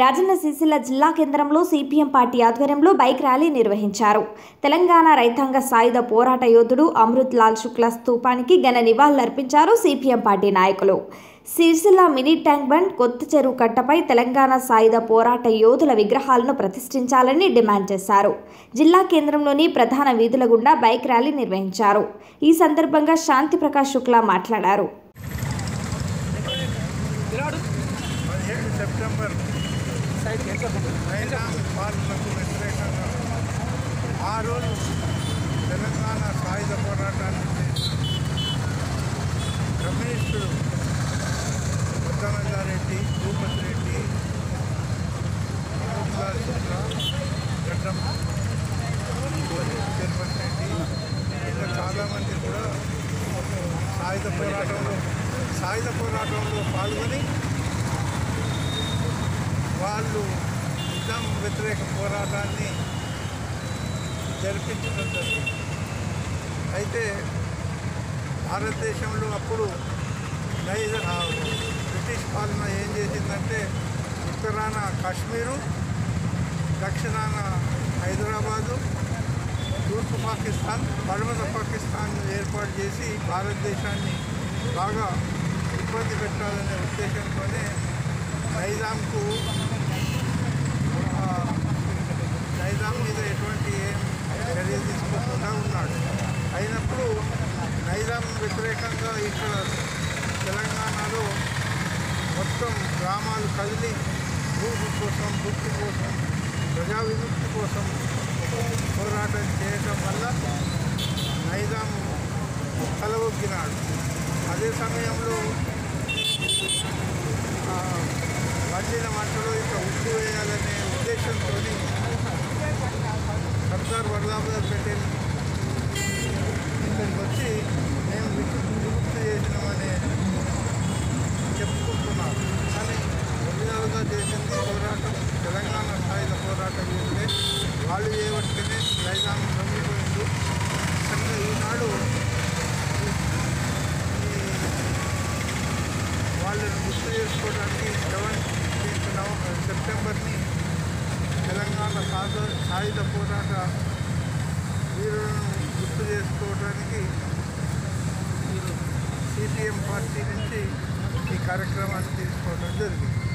రాజన్న సిరిసిల్ల జిల్లా కేంద్రంలో CPM party ఆధ్వర్యంలో బైక్ ర్యాలీ నిర్వహించారు. తెలంగాణ రైతాంగ సాయుధ పోరాట యోధుడు అమృత్ లాల్ శుక్ల స్తూపానికి ఘన నివాళులర్పించారు సిపిఎం పార్టీ నాయకులు. సిరిసిల్ల మినీ ట్యాంక్ బండ్ కొత్త చెరువు కట్టపై తెలంగాణ సాయుధ పోరాట యోధుల విగ్రహాలను ప్రతిష్ఠించాలని డిమాండ్ చేశారు. జిల్లా కేంద్రంలోని ప్రధాన వీధుల గుండా బైక్ ర్యాలీ నిర్వహించారు. ఈ సందర్భంగా శాంతి ప్రకాష్ శుక్లా మాట్లాడారు. సెప్టెంబర్ ఆ రోజు తెలంగాణ సాయుధ పోరాటాన్ని చేసి కమ్యూనిస్టులు ఉత్తమల్లారెడ్డి భూపతి రెడ్డి అమృత్లాల్ శుక్లా గడ్డం తిరుపతి రెడ్డి ఇంకా చాలామంది కూడా సాయుధ పోరాటంలో సాయుధ పోరాటంలో పాల్గొని వాళ్ళు నిజాం వ్యతిరేక పోరాటాన్ని జరిపించడం జరిగింది. అయితే భారతదేశంలో అప్పుడు నైజ బ్రిటిష్ పాలన ఏం చేసిందంటే ఉత్తరాన కాశ్మీరు దక్షిణాన హైదరాబాదు తూర్పు పాకిస్తాన్ పడమర పాకిస్తాన్ ఏర్పాటు చేసి భారతదేశాన్ని బాగా ఇబ్బంది పెట్టాలనే ఉద్దేశంతోనే నైజాంకు ఆ, నైజాం మీద ఎటువంటి ఏం చర్య తీసుకోకుండా ఉన్నాడు. అయినప్పుడు నైజాం వ్యతిరేకంగా ఇక్కడ తెలంగాణలో మొత్తం గ్రామాలు కదిలి భూమి కోసం భక్తి కోసం ప్రజా విముక్తి కోసం పోరాటం చేయటం వల్ల నైజాం తలవొగ్గినాడు అదే సమయంలో వండిన వంటలో ఇంకా ఉప్పు వేయాలనే ఉద్దేశంతో సర్దార్ వరదాబాద్ పటేల్ ఇక్కడికి వచ్చి మేము విము- విముక్తి చేసినామని చెప్పుకుంటున్నారు కానీ ఒరిజినల్గా చేసింది పోరాటం తెలంగాణ స్థాయిలో పోరాటం చేస్తే వాళ్ళు చేయబట్టినే రైతాంగం లొంగిపోయింది కనుక ఈనాడు ఈ వాళ్ళని గుర్తు చేసుకోవడానికి సెవెంటీన్త్ సెప్టెంబర్ని తెలంగాణ సాధ సాయుధ పోరాట వీరులను గుర్తు చేసుకోవడానికి సిపిఎం పార్టీ నుంచి ఈ కార్యక్రమాన్ని తీసుకోవడం జరిగింది.